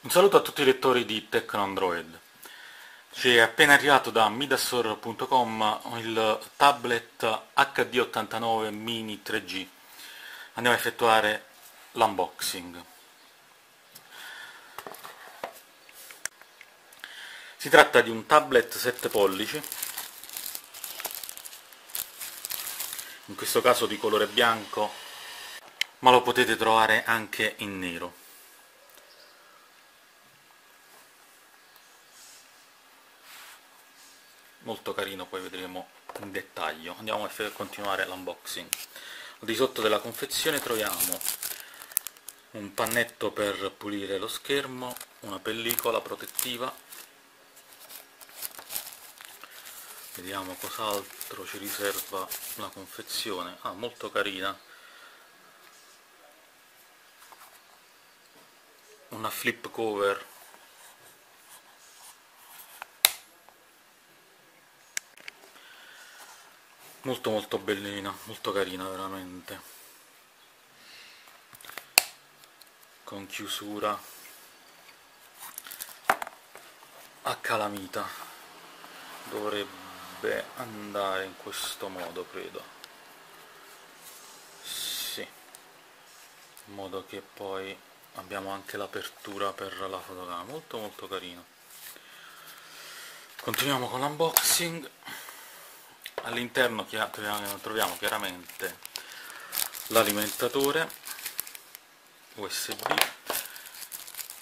Un saluto a tutti i lettori di Tecno Android. Ci è appena arrivato da midastor.com il tablet HD89 Mini 3G. Andiamo a effettuare l'unboxing. Si tratta di un tablet 7 pollici, in questo caso di colore bianco, ma lo potete trovare anche in nero. molto carino, poi vedremo in dettaglio. Andiamo a continuare l'unboxing. Al di sotto della confezione troviamo un pannetto per pulire lo schermo, una pellicola protettiva, vediamo cos'altro ci riserva la confezione, ah molto carina, una flip cover. Molto molto bellina, molto carina veramente. Con chiusura a calamita. Dovrebbe andare in questo modo credo. Sì. In modo che poi abbiamo anche l'apertura per la fotocamera. Molto molto carino. Continuiamo con l'unboxing. All'interno troviamo chiaramente l'alimentatore USB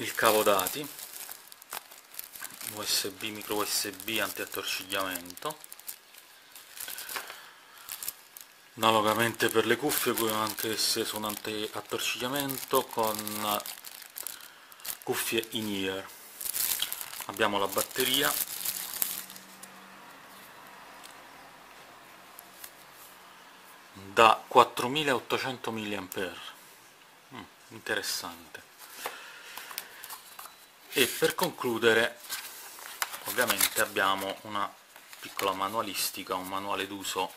il cavo dati USB, micro USB anti-attorcigliamento analogamente per le cuffie anche se sono anti-attorcigliamento con cuffie in-ear abbiamo la batteria. Da 4800 mAh mm, interessante. E per concludere ovviamente abbiamo una piccola manualistica, un manuale d'uso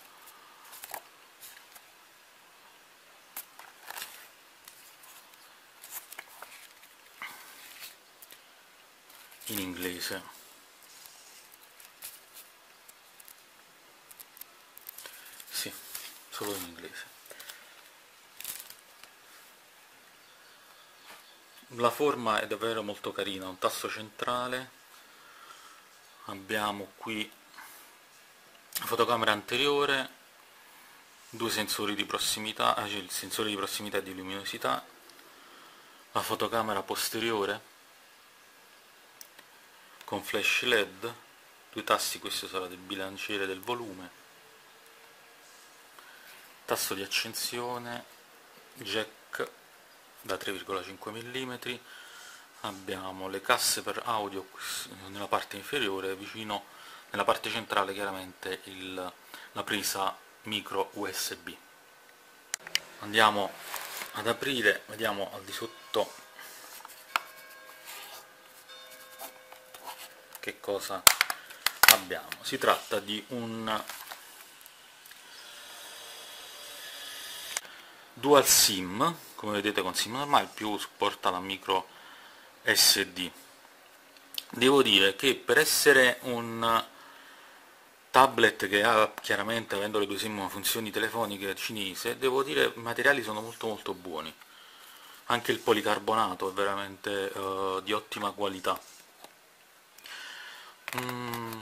in inglese. Solo in inglese. La forma è davvero molto carina un tasto centrale. Abbiamo qui la fotocamera anteriore due sensori di prossimità ah, il sensore di prossimità e di luminosità la fotocamera posteriore con flash led due tasti questo sarà del bilanciere del volume. Tasto di accensione jack da 3,5 mm abbiamo le casse per audio nella parte inferiore vicino nella parte centrale chiaramente il, la presa micro USB andiamo ad aprire vediamo al di sotto che cosa abbiamo. Si tratta di un dual sim come vedete con sim normale più supporta la micro SD devo dire che per essere un tablet che ha chiaramente avendo le due sim funzioni telefoniche cinese devo dire i materiali sono molto molto buoni. Anche il policarbonato è veramente uh, di ottima qualità mm.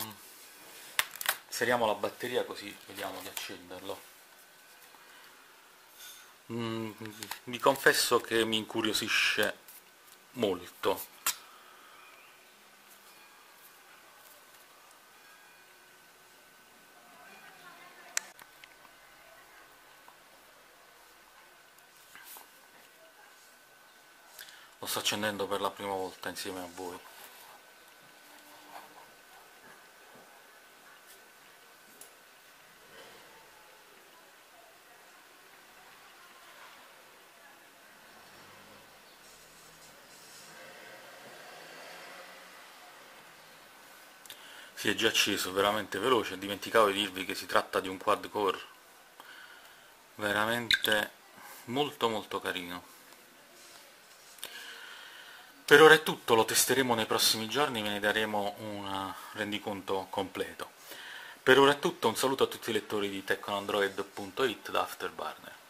inseriamo la batteria così vediamo di accenderlo. Mm, vi confesso che mi incuriosisce molto. Lo sto accendendo per la prima volta insieme a voi si è già acceso, veramente veloce, dimenticavo di dirvi che si tratta di un quad core veramente molto molto carino. Per ora è tutto, lo testeremo nei prossimi giorni, ve ne daremo un rendiconto completo. Per ora è tutto, un saluto a tutti i lettori di tecnoandroid.it da Afterburner.